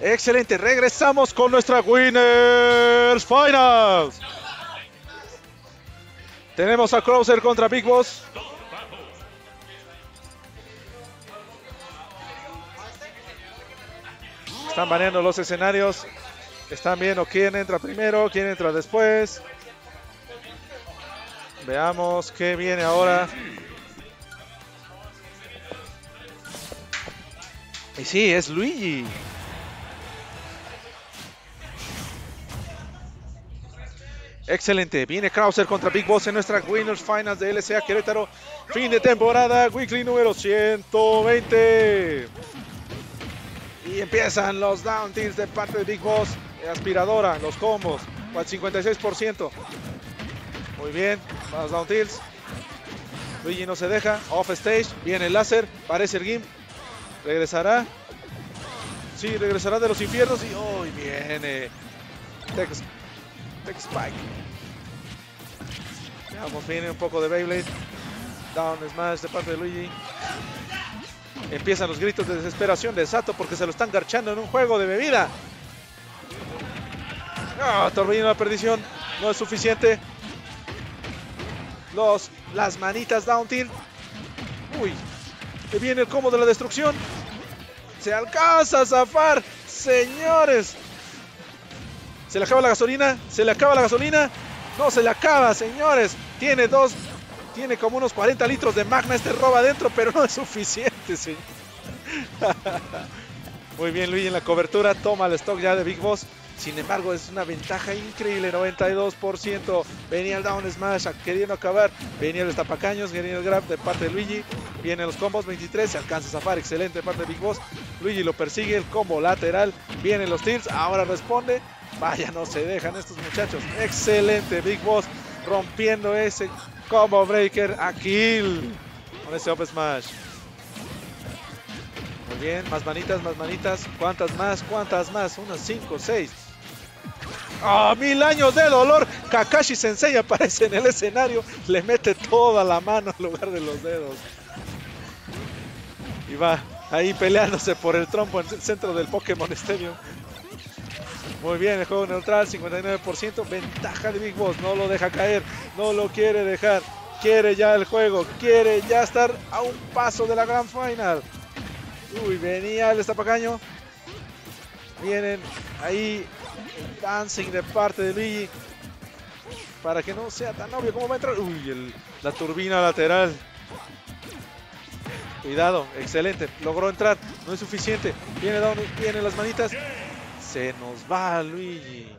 Excelente, regresamos con nuestra Winners Finals. Tenemos a Krauser contra Big Boss. Están baneando los escenarios. Están viendo quién entra primero, quién entra después. Veamos qué viene ahora. Y sí, es Luigi. Excelente. Viene Krauser contra Big Boss en nuestra Winners Finals de LCA Querétaro. Fin de temporada. Weekly número 120. Y empiezan los down tilts de parte de Big Boss. Aspiradora, los combos. Al 56%. Muy bien. Más down tilts. Luigi no se deja. Off stage. Viene el láser. Parece el Gimp. Regresará. Sí, regresará de los infiernos. Y hoy viene. Tex Tech Spike. Veamos, viene un poco de Beyblade. Down Smash de parte de Luigi. Empiezan los gritos de desesperación de Sato porque se lo están garchando en un juego de bebida. Ah, torbellino de la perdición. No es suficiente. Los, las manitas down tilt. Uy. Que viene el combo de la destrucción. Se alcanza a zafar. Señores. Se le acaba la gasolina. Se le acaba la gasolina. No se le acaba, señores. Tiene dos. Tiene como unos 40 litros de magna este roba adentro, pero no es suficiente, señor. Muy bien, Luigi en la cobertura. Toma el stock ya de Big Boss. Sin embargo, es una ventaja increíble, 92%. Venía el down smash queriendo acabar. Venía el destapacaños, venía el grab de parte de Luigi. Vienen los combos, 23, se alcanza a zafar, excelente de parte de Big Boss. Luigi lo persigue, el combo lateral. Vienen los tirs, ahora responde. Vaya, no se dejan estos muchachos. Excelente, Big Boss rompiendo ese combo breaker a kill con ese up smash. Muy bien, más manitas, más manitas. ¿Cuántas más? ¿Cuántas más? Unas 5, 6. ¡Ah, mil años de dolor! Kakashi Sensei aparece en el escenario, le mete toda la mano en lugar de los dedos. Y va ahí peleándose por el trompo en el centro del Pokémon Stadium. Muy bien, el juego neutral, 59%. Ventaja de Big Boss, no lo deja caer, no lo quiere dejar. Quiere ya el juego, quiere ya estar a un paso de la Grand Final. Uy, venía el estapacaño. Vienen ahí dancing de parte de Luigi. Para que no sea tan obvio cómo va a entrar. Uy, la turbina lateral. Cuidado, excelente. Logró entrar, no es suficiente. Viene, vienen las manitas. Se nos va Luigi.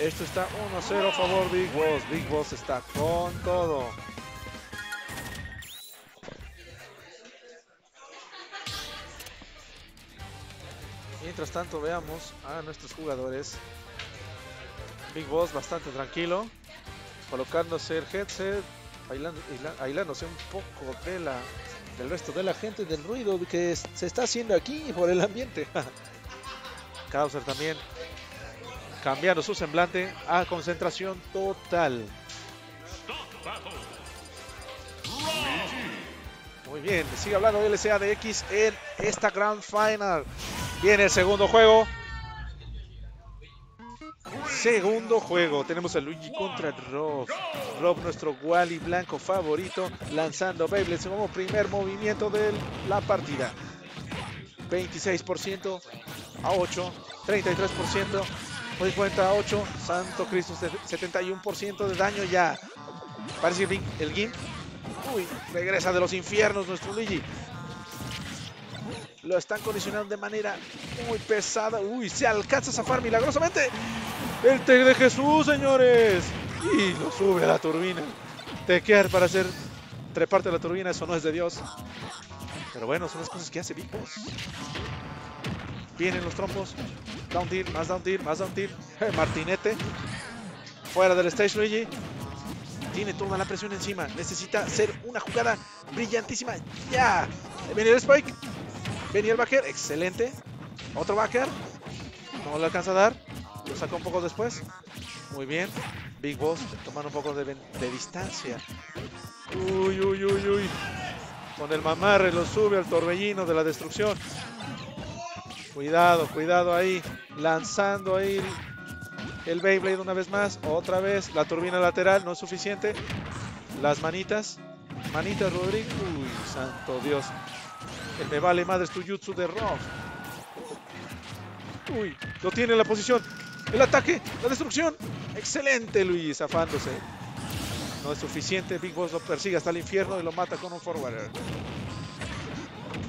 Esto está 1-0 a favor Big Boss. Big Boss está con todo. Mientras tanto veamos a nuestros jugadores. Big Boss bastante tranquilo. Colocándose el headset. Aislándose un poco de la, del resto de la gente. Del ruido que se está haciendo aquí por el ambiente. Krauser también cambiando su semblante a concentración total. Muy bien, sigue hablando LCA de X en esta Grand Final. Viene el segundo juego. Segundo juego. Tenemos a Luigi contra Rob. Rob, nuestro Wally blanco favorito, lanzando Beyblades como primer movimiento de la partida. 26% a 8, 33%, 50 a 8, Santo Cristo, 71% de daño ya. Parece el, el Gimp. Uy, regresa de los infiernos nuestro Luigi. Lo están condicionando de manera muy pesada. Uy, se alcanza a zafar milagrosamente. El tech de Jesús, señores. Y lo sube a la turbina. Tequear para hacer treparte a la turbina, eso no es de Dios. Pero bueno, son las cosas que hace Boss. Vienen los trompos. Down tilt, más down tilt, más down tilt. Martinete. Fuera del stage Luigi. Tiene toda la presión encima. Necesita hacer una jugada brillantísima. ¡Ya! Viene el Spike. Venía el backer. Excelente. Otro backer. No le alcanza a dar. Lo saca un poco después. Muy bien. Big Boss tomando un poco de, distancia. Uy, uy, uy, uy. Con el mamarre lo sube al torbellino de la destrucción. Cuidado, cuidado ahí. Lanzando ahí el Beyblade una vez más. Otra vez. La turbina lateral no es suficiente. Las manitas. Manitas, Rodrigo. Uy, santo Dios. El me vale madre tu jutsu de Rock. Uy, lo tiene en la posición. El ataque, la destrucción. Excelente, Luis, afándose. No es suficiente. Big Boss lo persigue hasta el infierno y lo mata con un forwarder.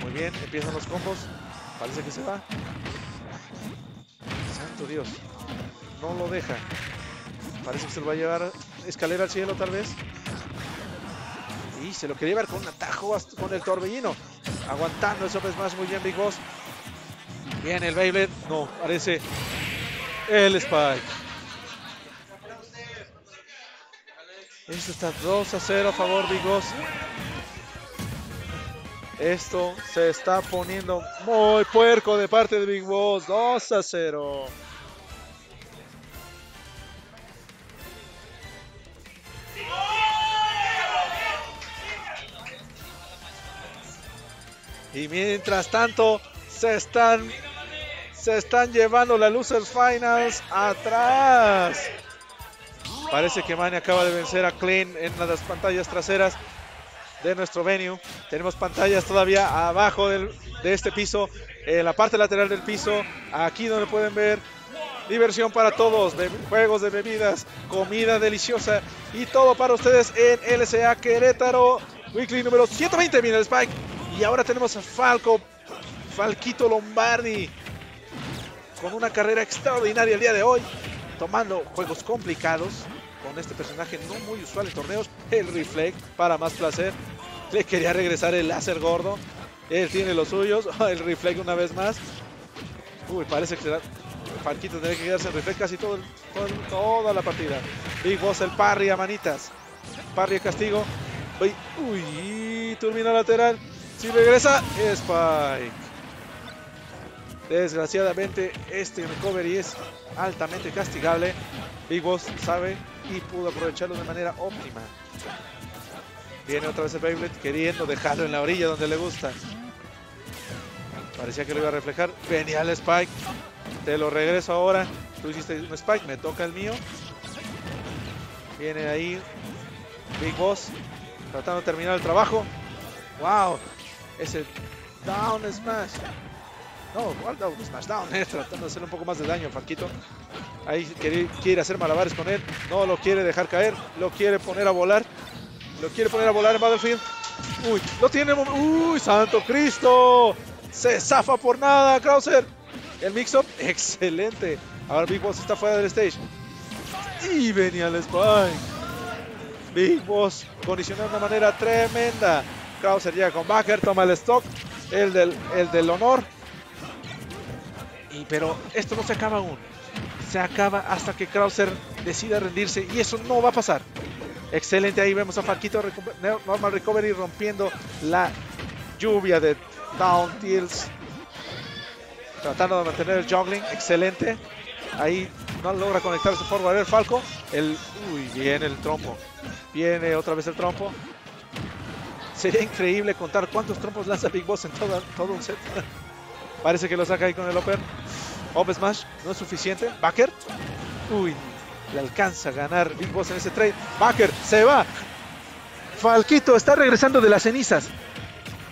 Muy bien, empiezan los combos. Parece que se va. Santo Dios. No lo deja. Parece que se lo va a llevar escalera al cielo tal vez. Y se lo quería llevar con un atajo con el torbellino. Aguantando eso es más muy bien Big Boss. Bien el Beyblade. No, parece el Spike. Esto está 2 a 0 a favor Big Boss. Esto se está poniendo muy puerco de parte de Big Boss. 2 a 0. Y mientras tanto se están se están llevando la Losers Finals atrás. Parece que Manny acaba de vencer a Clean en las pantallas traseras de nuestro venue. Tenemos pantallas todavía abajo de este piso, en la parte lateral del piso, aquí donde pueden ver diversión para todos, juegos de bebidas, comida deliciosa y todo para ustedes en LSA Querétaro, weekly número 120. Mira el Spike. Y ahora tenemos a Falco, Falquito Lombardi, con una carrera extraordinaria el día de hoy, tomando juegos complicados, con este personaje no muy usual en torneos, el Reflect, para más placer. Le quería regresar el láser gordo. Él tiene los suyos. El Reflect una vez más. Uy, parece que será. Falquito tiene que quedarse en Reflect casi todo, toda la partida. Big Boss, el parry a manitas. Parry castigo. Uy, uy, turbina lateral. Si regresa, Spike. Desgraciadamente, este recovery es altamente castigable. Big Boss sabe y pudo aprovecharlo de manera óptima. Viene otra vez el Beyblade queriendo dejarlo en la orilla donde le gusta. Parecía que lo iba a reflejar. Venía el Spike. Te lo regreso ahora. Tú hiciste un Spike, me toca el mío. Viene ahí Big Boss tratando de terminar el trabajo. ¡Wow! Ese Down Smash. No, ¿cuál Down Smash? Down es tratando de hacerle un poco más de daño al Falquito. Ahí quiere, quiere hacer malabares con él. No lo quiere dejar caer. Lo quiere poner a volar. Lo quiere poner a volar en Battlefield. Uy, lo tiene. Uy, Santo Cristo. Se zafa por nada, Krauser. El mix-up, excelente. Ahora Big Boss está fuera del stage. Y venía el Spike. Big Boss condicionó de una manera tremenda. Krauser llega con Backer, toma el stock, el del, el del honor. Y, pero esto no se acaba aún. Se acaba hasta que Krauser decida rendirse y eso no va a pasar. Excelente, ahí vemos a Falquito Normal Recovery rompiendo la lluvia de down tilts. Tratando de mantener el juggling, excelente. Ahí no logra conectarse forward el Falco. El, uy, viene el trompo. Viene otra vez el trompo. Sería increíble contar cuántos trompos lanza Big Boss en todo, todo un set. Parece que lo saca ahí con el Upper. Up Smash, no es suficiente. Backer. Uy, le alcanza a ganar Big Boss en ese trade. Backer se va. Falquito está regresando de las cenizas.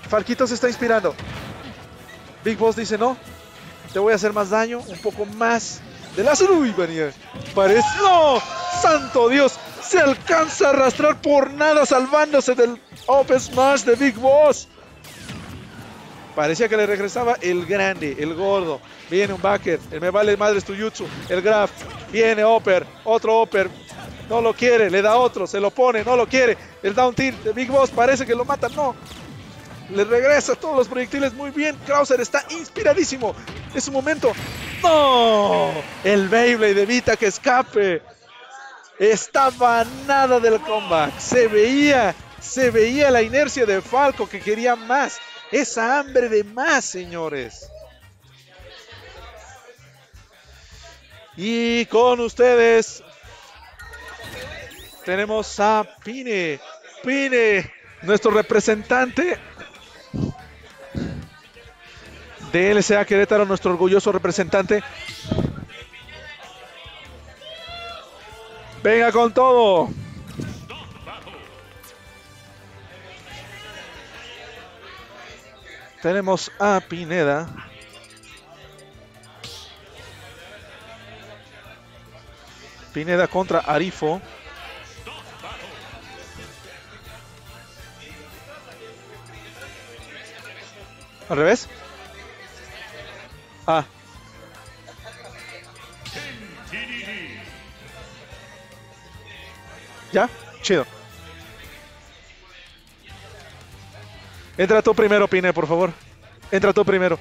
Falquito se está inspirando. Big Boss dice no. Te voy a hacer más daño, un poco más de láser. Uy, venía. Parece. ¡No! ¡Santo Dios! Se alcanza a arrastrar por nada salvándose del Open Smash de Big Boss. Parecía que le regresaba el grande, el gordo. Viene un backer, el me vale madre tu jutsu, el graf. Viene Oper, otro Oper. No lo quiere, le da otro, se lo pone, no lo quiere. El down tilt de Big Boss parece que lo mata, no. Le regresa todos los proyectiles muy bien. Krauser está inspiradísimo. Es su momento. ¡No! El Beyblade evita que escape. Estaba nada del comeback. Se veía se veía la inercia de Falco que quería más. Esa hambre de más, señores. Y con ustedes tenemos a Pine. Pine, nuestro representante de LCA Querétaro, nuestro orgulloso representante. Venga con todo. Tenemos a Pineda. Pineda contra Arifo. ¿Al revés? Ah. ¿Ya? Chido. Entra tú primero, Pine, por favor. Entra tú primero.